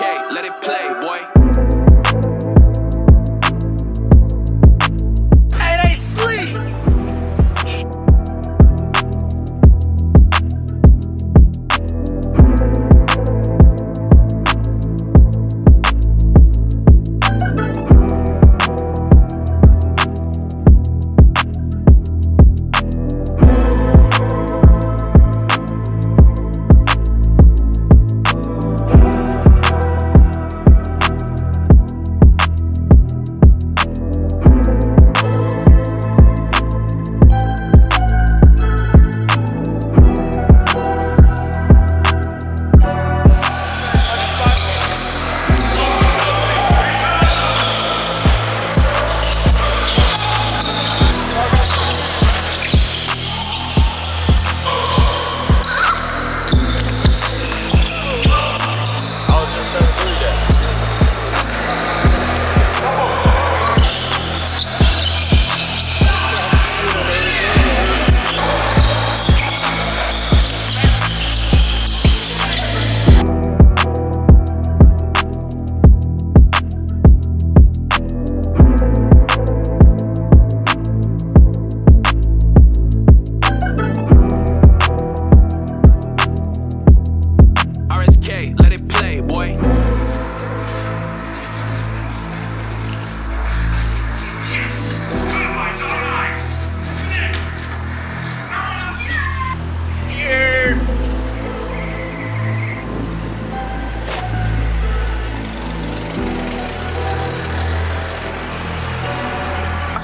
Let it play, boy.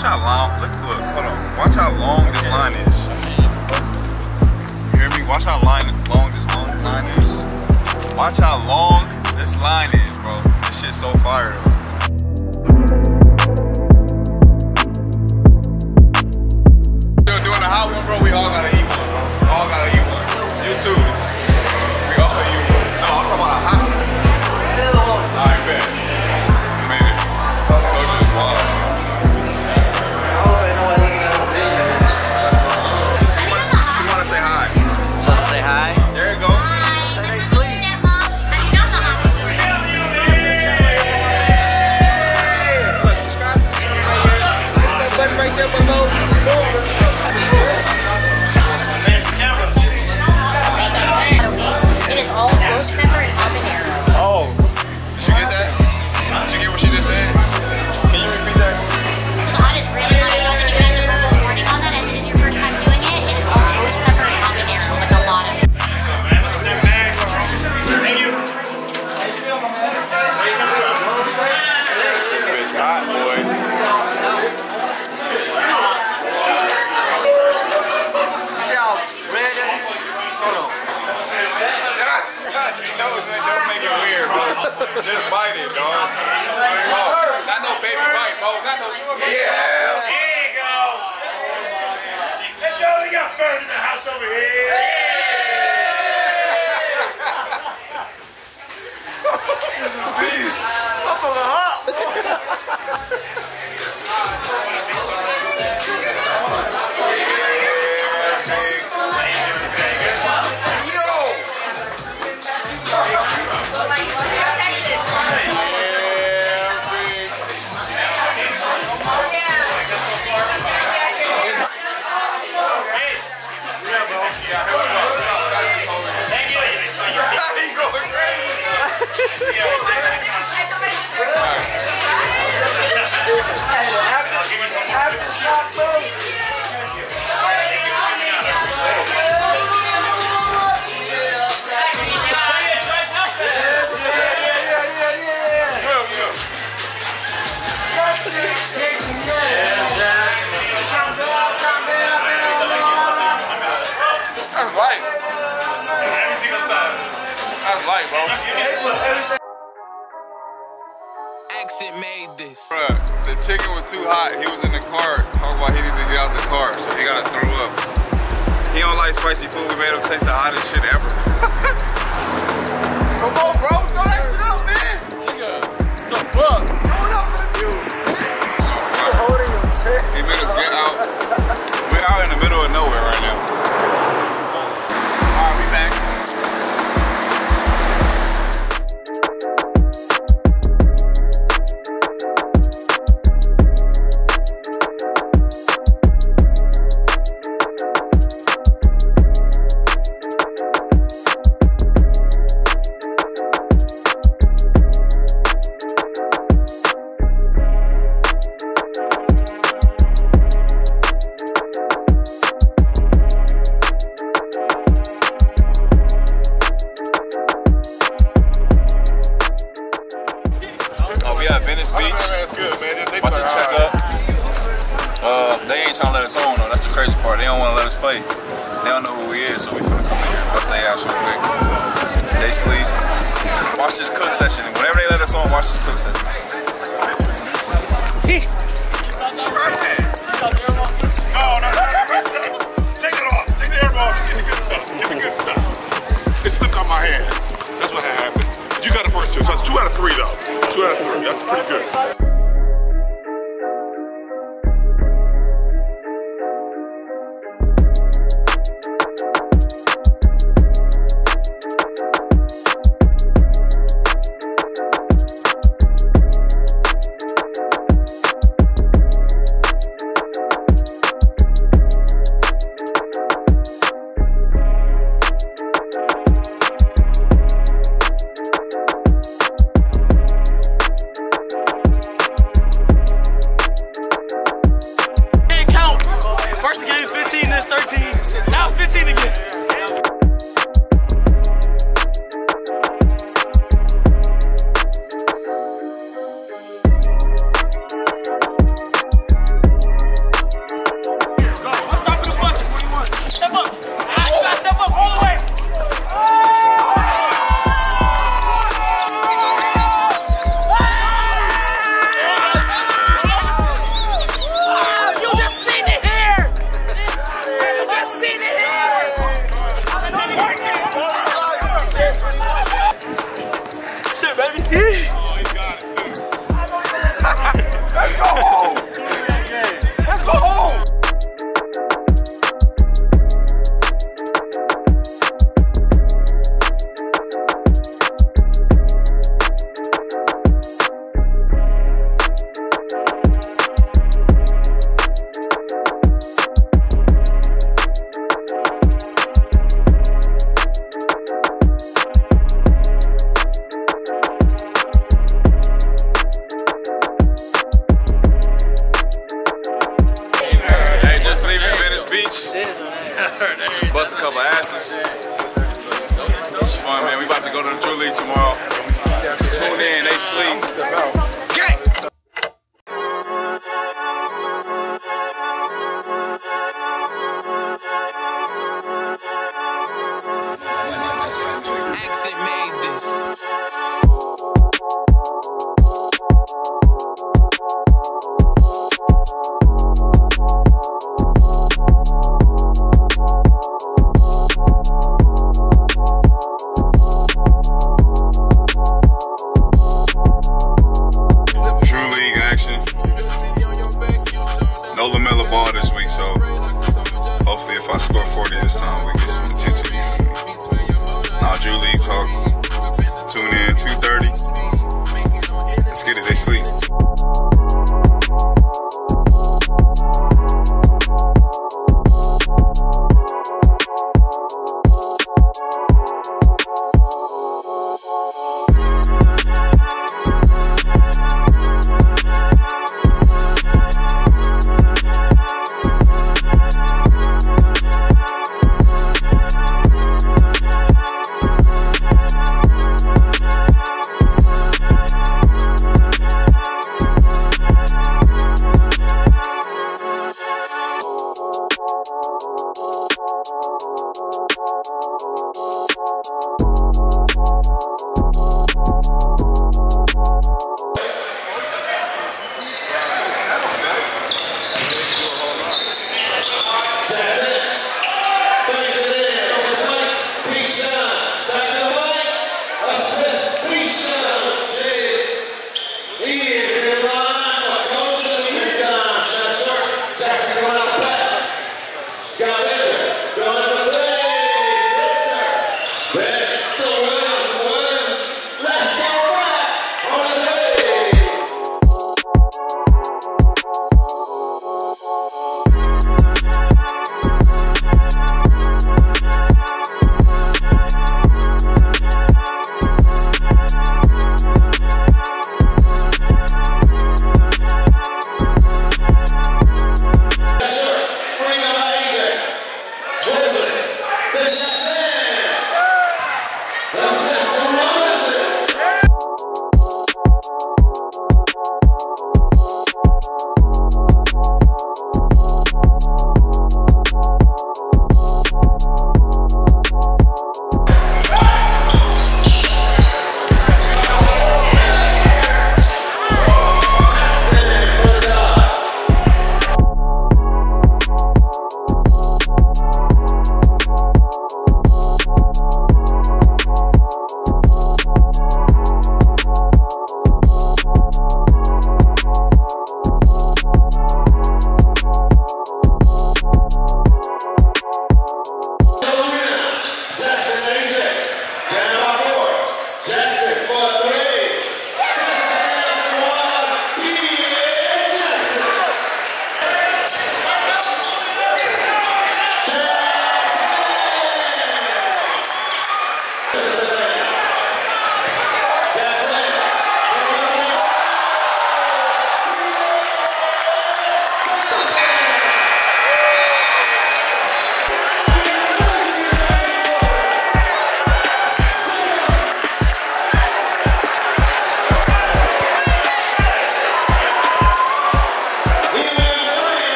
Watch how long, look, look, hold on. Watch how long this line is. You hear me? Watch how line, long this long line is. Watch how long this line is, bro. This shit's so fire. though. Doing the hot one, bro. We all gotta eat one, bro. All gotta eat one. You too. That button right Yeah. Was too hot. He was in the car talking about he needed to get out the car, so he gotta throw up. He don't like spicy food. We made him taste the hottest shit ever. Come on, bro. Throw that shit up, man. The fuck? Throw it up for the view. Holding your chest. He made us get out. We're out in the middle of nowhere right now. And whenever let us on, watch this cook session. No, no, no. Take it off. Take the airball. Get the good stuff. Get the good stuff. It slipped out my hand. That's what happened. You got the first two. So that's two out of three, though. Two out of three. That's pretty good. Made this. No LaMelo ball this week, so hopefully if I score 40 this time, we Drew League talk. Tune in 2.30. Let's get it, they sleep.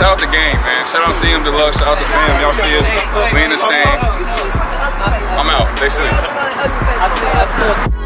Shout out the game, man. Shout out to CM Deluxe. Shout out the fam. Y'all see us. We in this thing. I'm out. They sleep.